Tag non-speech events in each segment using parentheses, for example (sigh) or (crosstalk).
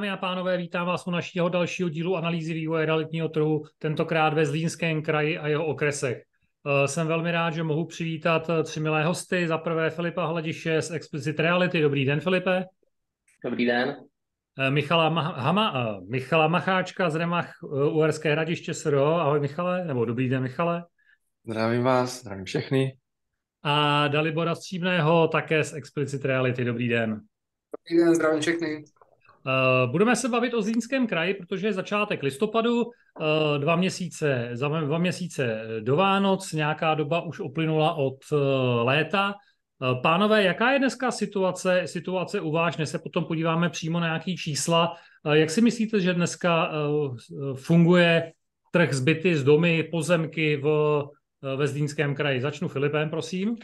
Dámy a pánové, vítám vás u našeho dalšího dílu analýzy vývoje realitního trhu, tentokrát ve Zlínském kraji a jeho okresech. Eh, jsem velmi rád, že mohu přivítat eh, tři milé hosty. Za prvé Filipa Hladiše z Explicit Reality. Dobrý den, Filipe. Dobrý den. Eh, Michala, Hama, Michala Macháčka z Remach Uherské hradiště SRO. Ahoj Michale, nebo dobrý den Michale. Zdravím vás, zdravím všechny. A Dalibora Stříbného také z Explicit Reality. Dobrý den. Dobrý den, zdravím všechny. Eh, budeme se bavit o Zlínském kraji, protože je začátek listopadu, eh, dva měsíce, dva měsíce do Vánoc, nějaká doba už uplynula od eh, léta. Pánové, jaká je dneska situace, situace u vás, než se potom podíváme přímo na nějaký čísla. Jak si myslíte, že dneska funguje trh zbyty z domy, pozemky v, ve Zlínském kraji? Začnu Filipem, prosím.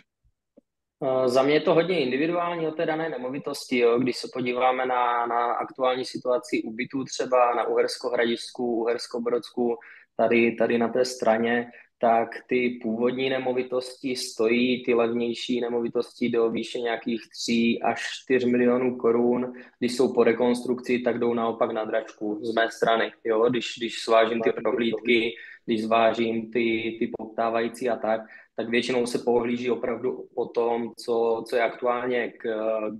Eh, za mě je to hodně individuální o té dané nemovitosti. Jo. Když se podíváme na, na aktuální situaci u bytů třeba na Uhersko-Hradisku, Uhersko-Brodsku, tady, tady na té straně, tak ty původní nemovitosti stojí, ty levnější nemovitosti do výše nějakých 3 až 4 milionů korun. Když jsou po rekonstrukci, tak jdou naopak na dračku z mé strany. Jo? Když, když svážím ty prohlídky, když zvážím ty, ty poptávající a tak, tak většinou se pohlíží opravdu o tom, co, co je aktuálně k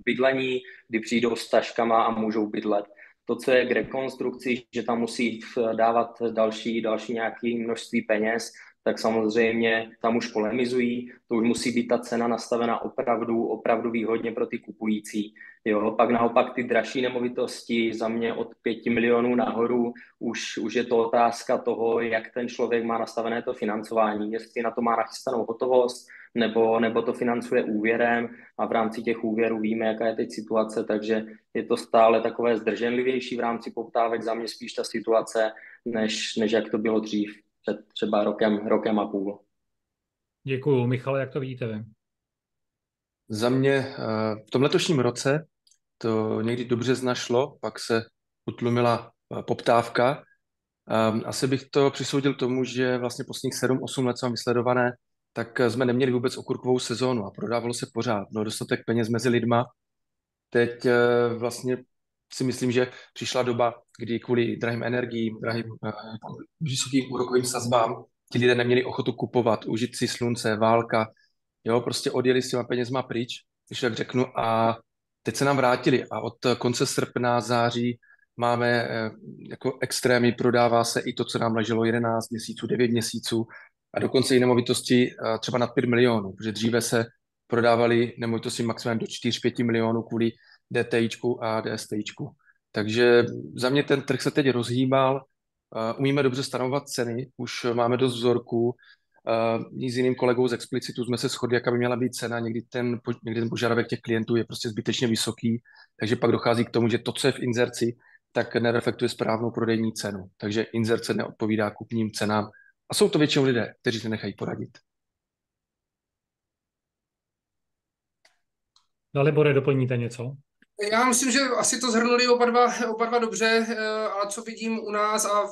bydlení, kdy přijdou s taškama a můžou bydlet. To, co je k rekonstrukci, že tam musí dávat další, další nějaké množství peněz, tak samozřejmě tam už polemizují, to už musí být ta cena nastavena opravdu, opravdu výhodně pro ty kupující. Jo, pak naopak ty dražší nemovitosti za mě od 5 milionů nahoru, už, už je to otázka toho, jak ten člověk má nastavené to financování, jestli na to má nachystanou hotovost, nebo, nebo to financuje úvěrem a v rámci těch úvěrů víme, jaká je teď situace, takže je to stále takové zdrženlivější v rámci poptávek, za mě spíš ta situace, než, než jak to bylo dřív před třeba rokem, rokem a půl. Děkuju. Michal, jak to vidíte vy? Za mě eh, v tom letošním roce to někdy dobře znašlo, pak se utlumila eh, poptávka. Ehm, asi bych to přisoudil tomu, že vlastně posledních 7-8 let, mám vysledované, tak jsme neměli vůbec okurkovou sezónu a prodávalo se pořád. Bylo dostatek peněz mezi lidma. Teď eh, vlastně si myslím, že přišla doba, kdy kvůli drahým energiím, drahým uh, vysokým úrokovým sazbám ti lidé neměli ochotu kupovat, užít si slunce, válka, jo, prostě odjeli s těma penězma pryč, když tak řeknu, a teď se nám vrátili a od konce srpna, září máme jako extrémy, prodává se i to, co nám leželo 11 měsíců, 9 měsíců a dokonce i nemovitosti uh, třeba nad 5 milionů, protože dříve se prodávali nemovitosti maximálně do 4-5 milionů kvůli DTIčku a DSTIčku. Takže za mě ten trh se teď rozhýbal, umíme dobře stanovovat ceny, už máme dost vzorků, Uh, s jiným kolegou z Explicitu jsme se shodli, jaká by měla být cena. Někdy ten, někdy ten požadavek těch klientů je prostě zbytečně vysoký, takže pak dochází k tomu, že to, co je v inzerci, tak nereflektuje správnou prodejní cenu. Takže inzerce neodpovídá kupním cenám. A jsou to většinou lidé, kteří se nechají poradit. Dalibore, doplníte něco? Já myslím, že asi to zhrnuli oba dva, oba dva dobře, eh, ale co vidím u nás a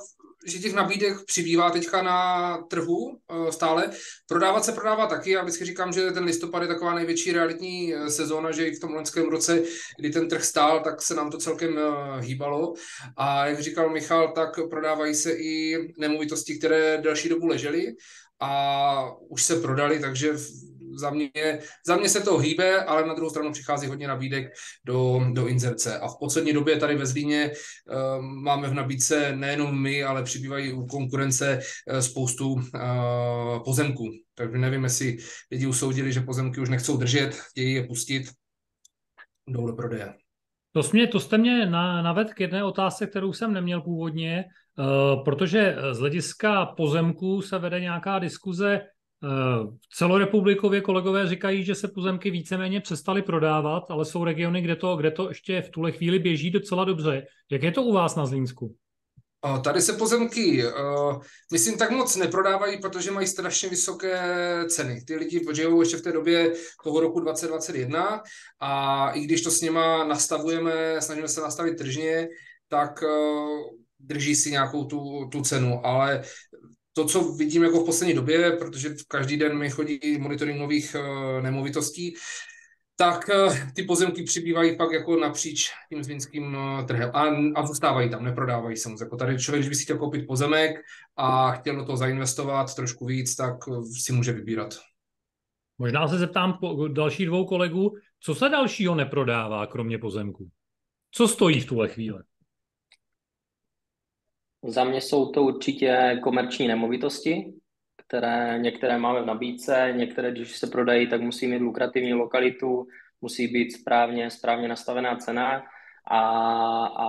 že těch nabídek přibývá teďka na trhu eh, stále. Prodávat se prodává taky. Já vždycky říkám, že ten listopad je taková největší realitní eh, sezóna, že i v tom loňském roce, kdy ten trh stál, tak se nám to celkem hýbalo. A jak říkal Michal, tak prodávají se i nemovitosti, které delší dobu ležely a už se prodali, takže za mě, za mě se to hýbe, ale na druhou stranu přichází hodně nabídek do, do inzerce. A v poslední době tady ve Zlíně uh, máme v nabídce nejenom my, ale přibývají u konkurence uh, spoustu uh, pozemků. Takže nevím, jestli lidi usoudili, že pozemky už nechcou držet, chtějí je pustit do prodeje. To, mě, to jste mě na, naved k jedné otázce, kterou jsem neměl původně, uh, protože z hlediska pozemků se vede nějaká diskuze, Eh, celorepublikově kolegové říkají, že se pozemky víceméně přestaly prodávat, ale jsou regiony, kde to, kde to ještě v tuhle chvíli běží docela dobře. Jak je to u vás na Zlínsku? Tady se pozemky, uh, myslím, tak moc neprodávají, protože mají strašně vysoké ceny. Ty lidi žijou ještě v té době toho roku 2021 a i když to s nima nastavujeme, snažíme se nastavit tržně, tak drží si nějakou tu, tu cenu, ale to, co vidím jako v poslední době, protože každý den mi chodí monitoring nových uh, nemovitostí, tak eh, ty pozemky přibývají pak jako napříč tím zlínským eh, trhem a, a zůstávají tam, neprodávají se. Jako tady člověk, když by si chtěl koupit pozemek a chtěl do toho zainvestovat trošku víc, tak eh, si může vybírat. Možná se zeptám dalších dvou kolegů, co se dalšího neprodává, kromě pozemku? Co stojí v tuhle chvíli? Za mě jsou to určitě komerční nemovitosti, které některé máme v nabídce, některé, když se prodají, tak musí mít lukrativní lokalitu, musí být správně, správně nastavená cena a, a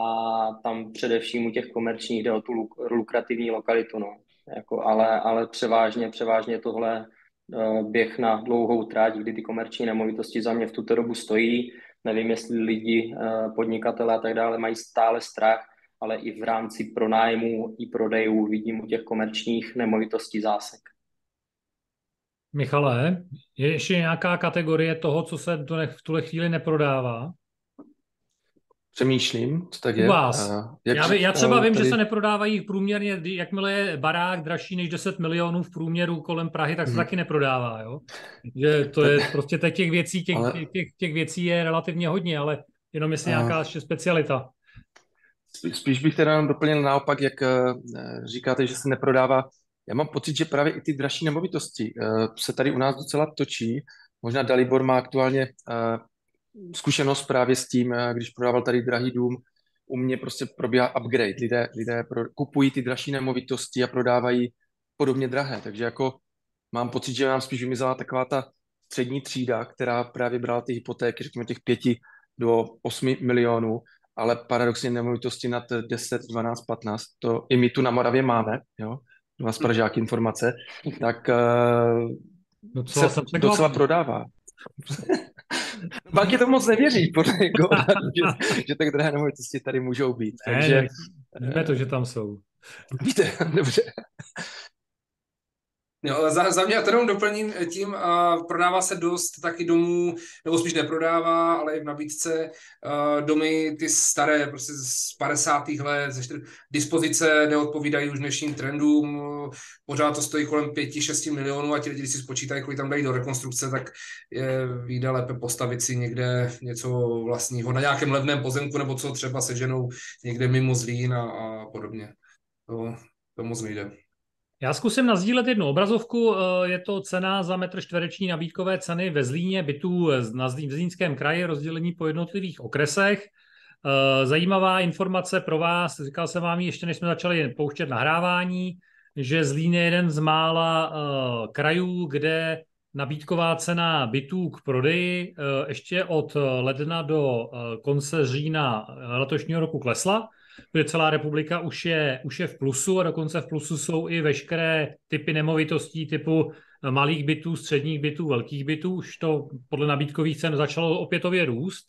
tam především u těch komerčních jde o tu lukrativní lokalitu, no. Jako, ale, ale převážně, převážně tohle eh, běh na dlouhou tráť, kdy ty komerční nemovitosti za mě v tuto dobu stojí. Nevím, jestli lidi, eh, podnikatele a tak dále mají stále strach, ale i v rámci pronájmu i prodejů vidím u těch komerčních nemovitostí zásek. Michale, je ještě nějaká kategorie toho, co se v tuhle chvíli neprodává? Přemýšlím, co tak je. U vás. jak já, já třeba vím, tady... že se neprodávají průměrně, jakmile je barák dražší než 10 milionů v průměru kolem Prahy, tak se hmm. taky neprodává, jo? Že to je prostě těch věcí, těch, ale... těch, těch věcí je relativně hodně, ale jenom jestli nějaká ještě specialita. Spíš bych teda doplnil naopak, jak eh, říkáte, že se neprodává. Já mám pocit, že právě i ty dražší nemovitosti eh, se tady u nás docela točí. Možná Dalibor má aktuálně eh, zkušenost právě s tím, když prodával tady drahý dům, u mě prostě probíhá upgrade. Lidé, lidé pro, kupují ty dražší nemovitosti a prodávají podobně drahé. Takže jako mám pocit, že nám spíš vymizela taková ta střední třída, která právě brala ty hypotéky, řekněme těch pěti do 8 milionů ale paradoxně nemovitosti nad 10, 12, 15, to i my tu na Moravě máme, jo, na Pražák informace, tak uh, docela, se docela prodává. Banky to moc nevěří, podle (laughs) že, že tak drahé nemovitosti tady můžou být. Ne, takže, víme to, že tam jsou. Víte, (laughs) dobře. Jo, za, za mě to doplním tím, a prodává se dost taky domů, nebo spíš neprodává, ale i v nabídce uh, domy ty staré, prostě z 50. let, ze čtyř, dispozice neodpovídají už dnešním trendům, pořád to stojí kolem 5-6 milionů a ti lidi, když si spočítají, kolik tam dají do rekonstrukce, tak je výjde lépe postavit si někde něco vlastního na nějakém levném pozemku, nebo co třeba seženou někde mimo Zlín a, a podobně. To, to moc nejde. Já zkusím nazdílet jednu obrazovku. Eh, je to cena za metr čtvereční nabídkové ceny ve Zlíně bytů na Zlínském kraji, rozdělení po jednotlivých okresech. Eh, zajímavá informace pro vás, říkal jsem vám ještě, než jsme začali pouštět nahrávání, že Zlín je jeden z mála eh, krajů, kde nabídková cena bytů k prodeji ještě od ledna do konce října letošního roku klesla protože celá republika už je, už je v plusu a dokonce v plusu jsou i veškeré typy nemovitostí typu malých bytů, středních bytů, velkých bytů. Už to podle nabídkových cen začalo opětově růst.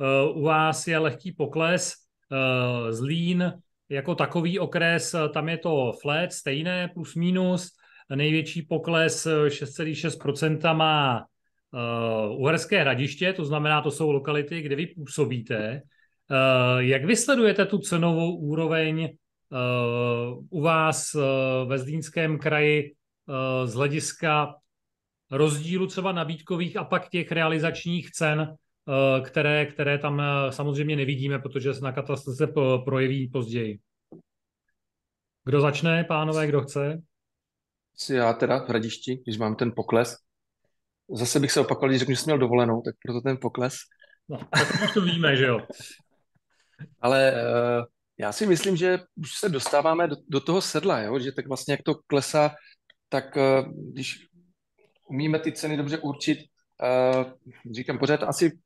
Eh, u vás je lehký pokles. Eh, Zlín jako takový okres, eh, tam je to flat, stejné, plus minus. Největší pokles 6,6% má Uherské hradiště, to znamená, to jsou lokality, kde vy působíte. Eh, jak vysledujete tu cenovou úroveň eh, u vás eh, ve Zlínském kraji z hlediska rozdílu třeba nabídkových a pak těch realizačních cen, které, které tam samozřejmě nevidíme, protože na katastru se projeví později. Kdo začne, pánové, kdo chce? Já teda v Hradišti, když mám ten pokles. Zase bych se opakoval, když řeknu, že jsem měl dovolenou, tak proto ten pokles. No, tak to víme, že jo. Ale uh, já si myslím, že už se dostáváme do, do toho sedla, jo? že tak vlastně jak to klesá, tak uh, když umíme ty ceny dobře určit, uh, říkám pořád asi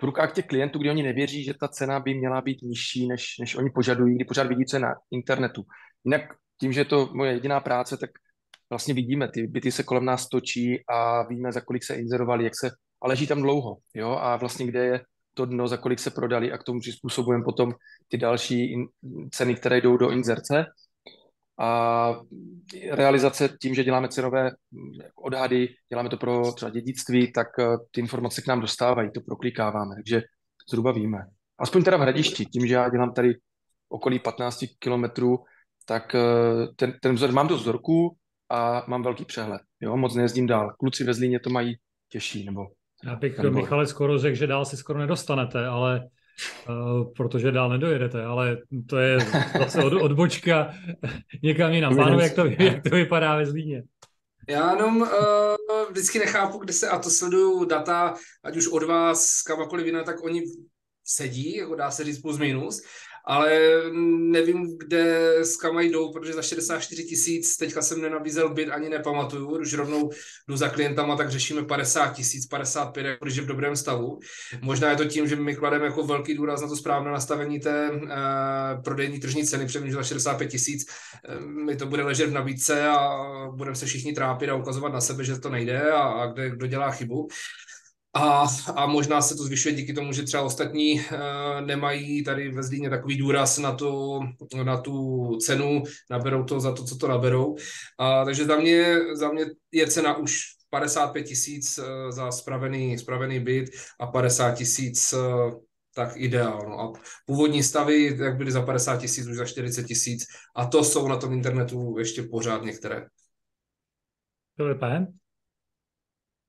v rukách těch klientů, kdy oni nevěří, že ta cena by měla být nižší, než, než oni požadují, kdy pořád vidí, co je na internetu. Jinak tím, že je to moje jediná práce, tak vlastně vidíme, ty byty se kolem nás točí a víme, za kolik se inzerovali, jak se, a leží tam dlouho, jo, a vlastně kde je to dno, za kolik se prodali a k tomu přizpůsobujeme potom ty další in, ceny, které jdou do inzerce. A realizace tím, že děláme cenové odhady, děláme to pro třeba dědictví, tak eh, ty informace k nám dostávají, to proklikáváme, takže zhruba víme. Aspoň teda v Hradišti, tím, že já dělám tady okolí 15 kilometrů, tak eh, ten, ten vzor, mám do vzorku a mám velký přehled. Jo? Moc nejezdím dál. Kluci ve Zlíně to mají těžší, nebo Já bych do Michale skoro řekl, že dál si skoro nedostanete, ale uh, protože dál nedojedete, ale to je (laughs) zase od, odbočka někam jinam. Pánové, jak to, jak to vypadá ve Zlíně? Já jenom uh, vždycky nechápu, kde se, a to sleduju data, ať už od vás, kamakoliv jiná, tak oni sedí, jako dá se říct plus minus, ale nevím, kde s kam jdou, protože za 64 tisíc teďka jsem nenabízel byt, ani nepamatuju, když rovnou jdu za klientama, tak řešíme 50 tisíc, 55, jako když je v dobrém stavu. Možná je to tím, že my klademe jako velký důraz na to správné nastavení té uh, prodejní tržní ceny, protože za 65 tisíc uh, mi to bude ležet v nabídce a budeme se všichni trápit a ukazovat na sebe, že to nejde a, a kde kdo dělá chybu. A, a možná se to zvyšuje díky tomu, že třeba ostatní uh, nemají tady ve Zlíně takový důraz na, to, na tu cenu, naberou to za to, co to naberou. A, takže za mě, za mě je cena už 55 tisíc uh, za spravený, spravený byt a 50 tisíc uh, tak ideál. No. A původní stavy, jak byly za 50 tisíc, už za 40 tisíc. A to jsou na tom internetu ještě pořád některé. Filipe?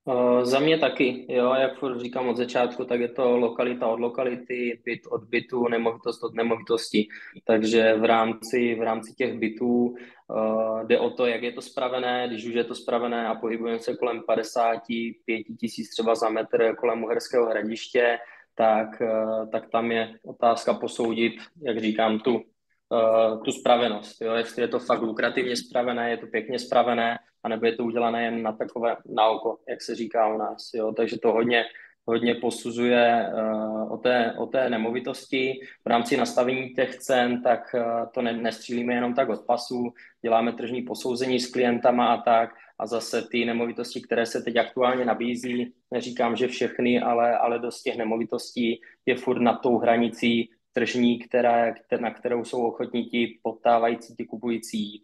Uh, za mě taky, jo, jak říkám od začátku, tak je to lokalita od lokality, byt od bytu, nemovitost od nemovitosti. Takže v rámci, v rámci těch bytů uh, jde o to, jak je to spravené, když už je to spravené a pohybujeme se kolem 55 tisíc třeba za metr kolem Uherského hradiště, tak, uh, tak tam je otázka posoudit, jak říkám, tu, uh, tu spravenost. Jo? Jestli je to fakt lukrativně spravené, je to pěkně spravené, anebo je to udělané jen na takové na oko, jak se říká u nás. Jo? Takže to hodně, hodně posuzuje uh, o, té, o té nemovitosti. V rámci nastavení těch cen, tak uh, to ne, nestřílíme jenom tak od pasu, děláme tržní posouzení s klientama a tak. A zase ty nemovitosti, které se teď aktuálně nabízí, neříkám, že všechny, ale, ale dost těch nemovitostí je furt nad tou hranicí tržní, která, na kterou jsou ochotní ti poptávající, ti kupující jít.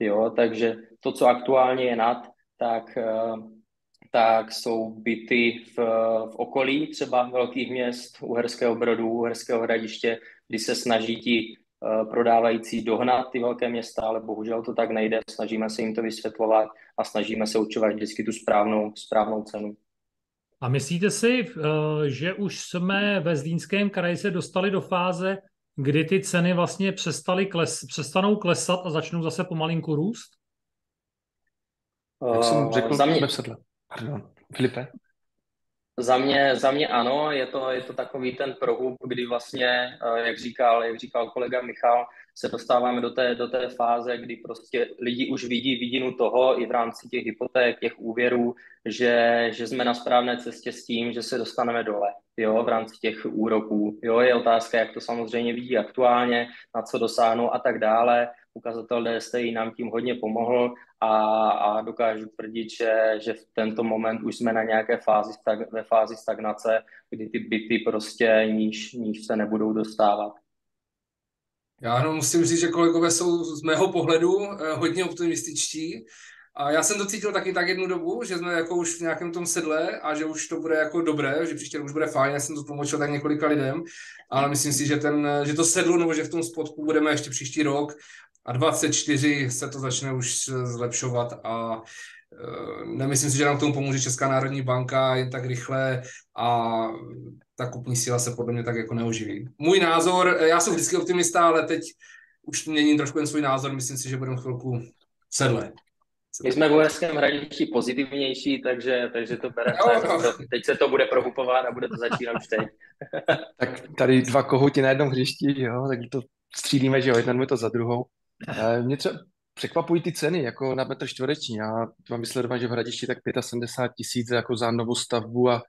Jo, takže to, co aktuálně je nad, tak, eh, tak jsou byty v, v okolí třeba velkých měst, Uherského Brodu, Uherského Hradiště, kdy se snaží ti eh, prodávající dohnat ty velké města, ale bohužel to tak nejde. Snažíme se jim to vysvětlovat a snažíme se určovat vždycky tu správnou, správnou cenu. A myslíte si, eh, že už jsme ve Zlínském kraji se dostali do fáze, kdy ty ceny vlastně přestaly kles, přestanou klesat a začnou zase pomalinku růst? Jak jsem řekl, za mě, Pardon, Filipe? Za mě, za mě ano, je to, je to takový ten prohub, kdy vlastně, eh, jak říkal, jak říkal kolega Michal, se dostáváme do té, do té fáze, kdy prostě lidi už vidí vidinu toho i v rámci těch hypoték, těch úvěrů, že, že jsme na správné cestě s tím, že se dostaneme dole, jo, v rámci těch úroků. Jo, je otázka, jak to samozřejmě vidí aktuálně, na co dosáhnou a tak dále. Ukazatel DSTI nám tím hodně pomohl a, a dokážu tvrdit, že, že v tento moment už jsme na nějaké fázi, stag, ve fázi stagnace, kdy ty byty prostě níž, níž se nebudou dostávat. Já jenom musím říct, že kolegové jsou z mého pohledu eh, hodně optimističtí. A já jsem to cítil taky tak jednu dobu, že jsme jako už v nějakém tom sedle a že už to bude jako dobré, že příště už bude fajn, já jsem to tlumočil tak několika lidem, ale myslím si, že, ten, že to sedlo nebo že v tom spodku budeme ještě příští rok a 24 se to začne už zlepšovat a e, nemyslím si, že nám k tomu pomůže Česká národní banka jen tak rychle a ta kupní síla se podle mě tak jako neoživí. Můj názor, já jsem vždycky optimista, ale teď už měním trošku jen svůj názor, myslím si, že budeme chvilku sedle. My jsme v Uherském hradišti pozitivnější, takže, takže to bereme. Teď se to bude prohupovat a bude to začínat už teď. (laughs) tak tady dva kohouti na jednom hřišti, jo, tak to střídíme, že jo, jeden to za druhou. Eh, mě třeba překvapují ty ceny, jako na metr čtvereční. Já mám myslet, že v Hradišti tak 75 tisíc jako za novou stavbu a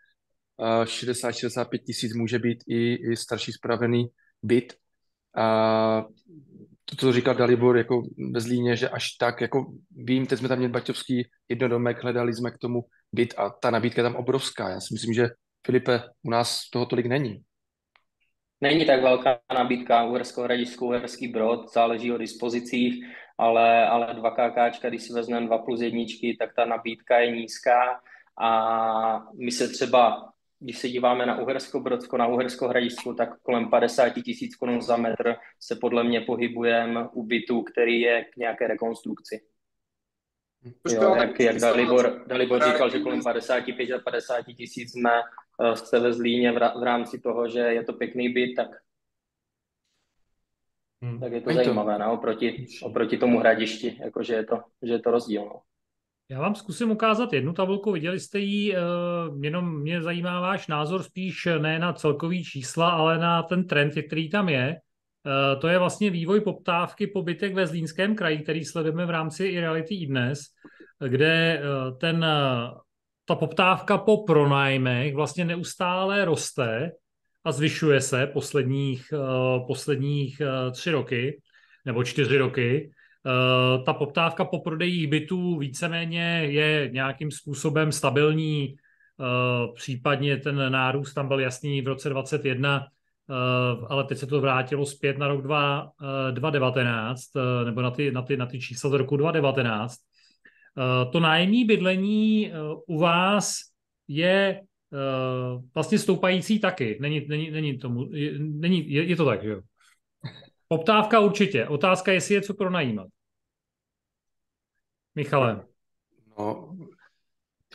60-65 tisíc může být i, i starší spravený byt. A to, co říkal Dalibor jako ve Zlíně, že až tak, jako vím, teď jsme tam měli Baťovský jednodomek, hledali jsme k tomu byt a ta nabídka je tam obrovská. Já si myslím, že Filipe, u nás toho tolik není. Není tak velká nabídka Uherského hradišťku, Uherský Brod, záleží o dispozicích, ale, ale 2 KK, když si vezmeme 2 plus jedničky, tak ta nabídka je nízká a my se třeba, když se díváme na Uhersko Brodsko, na Uhersko Hradišťku, tak kolem 50 tisíc korun za metr se podle mě pohybujeme u bytu, který je k nějaké rekonstrukci. Jo, jak, jak Dalibor, Dalibor říkal, že kolem 55 a 50 tisíc jsme jste ve Zlíně v rámci toho, že je to pěkný byt, tak, hmm. tak je to zajímavé, to. No, oproti, oproti tomu hradišti, jakože je to, že je to rozdíl. No. Já vám zkusím ukázat jednu tabulku, viděli jste ji, eh, jenom mě zajímá váš názor spíš ne na celkový čísla, ale na ten trend, který tam je. Eh, to je vlastně vývoj poptávky po bytech ve Zlínském kraji, který sledujeme v rámci i reality i dnes, kde eh, ten, ta poptávka po pronájmech vlastně neustále roste a zvyšuje se posledních, posledních tři roky nebo čtyři roky. Eh, ta poptávka po prodejích bytů víceméně je nějakým způsobem stabilní, eh, případně ten nárůst tam byl jasný v roce 2021, eh, ale teď se to vrátilo zpět na rok 2019, nebo na ty, na ty, na ty čísla z roku 2019. To nájemní bydlení u vás je vlastně stoupající taky. Není, není, není tomu, není, je, je to tak, že jo? Poptávka určitě. Otázka, jestli je co pronajímat. Michale. No,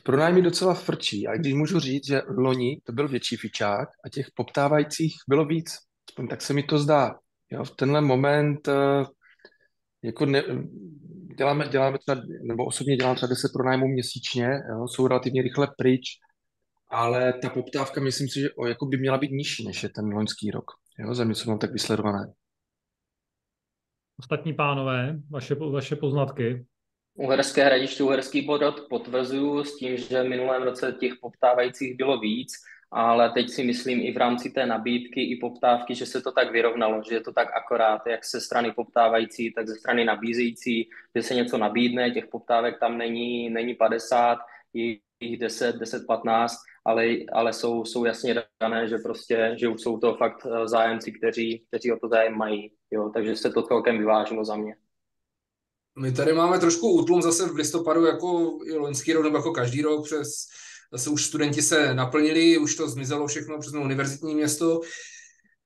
pronájmy docela frčí. A když můžu říct, že loni to byl větší fičák a těch poptávajících bylo víc. tak se mi to zdá. Jo, v tenhle moment eh, jako ne, děláme, děláme třeba, nebo osobně dělám třeba 10 pronájmů měsíčně, jo, jsou relativně rychle pryč, ale ta poptávka myslím si, že o, jako by měla být nižší, než je ten loňský rok. Jo, za mě, tak vysledované. Ostatní pánové, vaše, vaše poznatky? Uherské hradiště, Uherský Brod potvrzuju s tím, že v minulém roce těch poptávajících bylo víc, ale teď si myslím i v rámci té nabídky i poptávky, že se to tak vyrovnalo, že je to tak akorát, jak se strany poptávající, tak ze strany nabízející, že se něco nabídne, těch poptávek tam není, není 50, jich 10, 10, 15, ale, ale jsou, jsou jasně dané, že prostě, že už jsou to fakt eh, zájemci, kteří, kteří o to zájem mají, jo, takže se to celkem vyvážilo za mě. My tady máme trošku útlum zase v listopadu, jako i loňský rok, nebo jako každý rok, přes zase už studenti se naplnili, už to zmizelo všechno přes univerzitní město,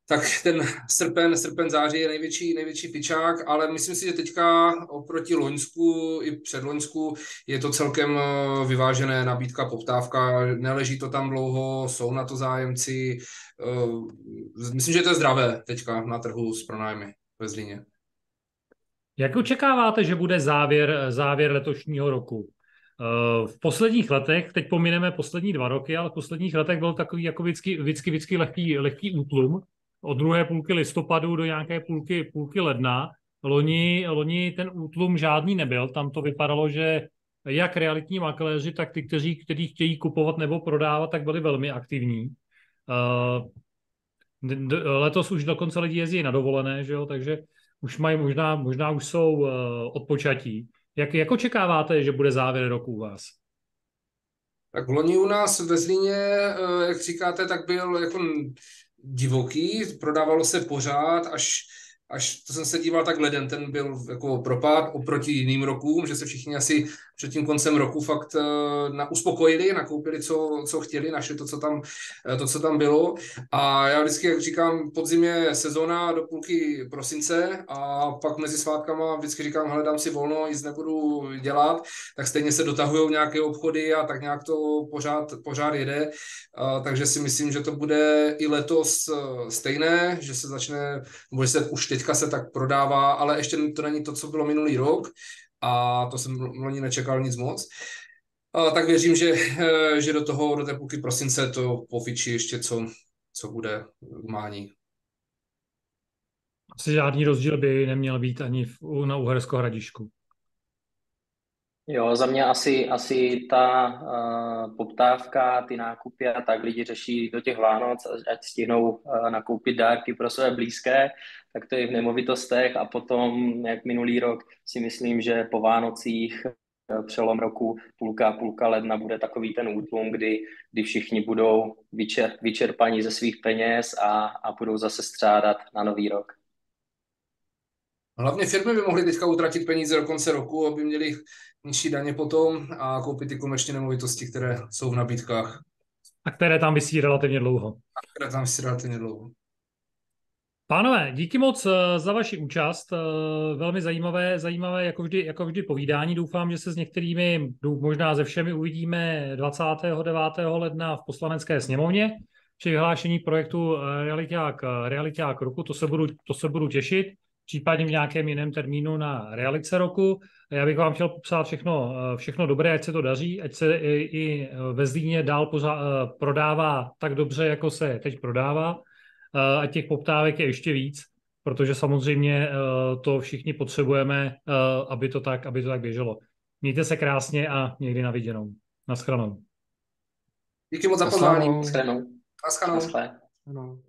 tak ten srpen, srpen, září je největší, největší pičák, ale myslím si, že teďka oproti Loňsku i před Loňsku je to celkem eh, vyvážené nabídka, poptávka, neleží to tam dlouho, jsou na to zájemci. Eh, myslím, že to je zdravé teďka na trhu s pronájmy ve Zlíně. Jak očekáváte, že bude závěr, závěr letošního roku? Eh, v posledních letech, teď pomineme poslední dva roky, ale v posledních letech byl takový jako vždycky, vždycky, vždycky lehký, lehký útlum od druhé půlky listopadu do nějaké půlky, půlky ledna. Loni, loni ten útlum žádný nebyl, tam to vypadalo, že jak realitní makléři, tak ty, kteří, kteří chtějí kupovat nebo prodávat, tak byli velmi aktivní. Uh, letos už dokonce lidi jezdí na dovolené, že jo? takže už mají možná, možná už jsou uh, odpočatí. Jak, jak očekáváte, že bude závěr roku u vás? Tak v loni u nás ve Zlíně, uh, jak říkáte, tak byl jako divoký, prodávalo se pořád, až až to jsem se díval, tak leden ten byl jako propad oproti jiným rokům, že se všichni asi před tím koncem roku fakt uh, na, uspokojili, nakoupili, co, co chtěli, našli to co, tam, uh, to, co tam bylo. A já vždycky, jak říkám, podzim je sezóna do půlky prosince a pak mezi svátkama vždycky říkám, hledám si volno, nic nebudu dělat, tak stejně se dotahují nějaké obchody a tak nějak to pořád, pořád jede. Uh, takže si myslím, že to bude i letos stejné, že se začne, nebo že se už teďka se tak prodává, ale ještě to není to, co bylo minulý rok a to jsem loni nečekal nic moc. A tak věřím, že, eh, že do toho, do té půlky prosince to pofičí ještě, co, co bude v mání. Asi žádný rozdíl by neměl být ani v, na Uhersko hradišku. Jo, za mě asi, asi ta uh, poptávka, ty nákupy a tak lidi řeší do těch Vánoc, ať stihnou uh, nakoupit dárky pro své blízké, tak to je v nemovitostech a potom, jak minulý rok, si myslím, že po Vánocích uh, přelom roku půlka půlka ledna bude takový ten útlum, kdy, kdy všichni budou vyčer, vyčerpaní ze svých peněz a, a budou zase střádat na nový rok. Hlavně firmy by mohly teďka utratit peníze do konce roku, aby měli nižší daně potom a koupit ty komerční nemovitosti, které jsou v nabídkách. A které tam vysí relativně dlouho. A které tam vysí relativně dlouho. Pánové, díky moc eh, za vaši účast. Eh, velmi zajímavé, zajímavé jako vždy, jako vždy povídání. Doufám, že se s některými, možná se všemi uvidíme 29. ledna v poslanecké sněmovně při vyhlášení projektu eh, Realiták, Realiták roku. To se, budu, to se budu těšit, případně v nějakém jiném termínu na Realice roku. Já bych vám chtěl popsat všechno, všechno dobré, ať se to daří, ať se i, i ve Zlíně dál poza, prodává tak dobře, jako se teď prodává a těch poptávek je ještě víc, protože samozřejmě eh, to všichni potřebujeme, eh, aby to tak, aby to tak běželo. Mějte se krásně a někdy na viděnou. Naschranou. Díky moc za pozvání. Naschranou. Naschranou. Naschranou.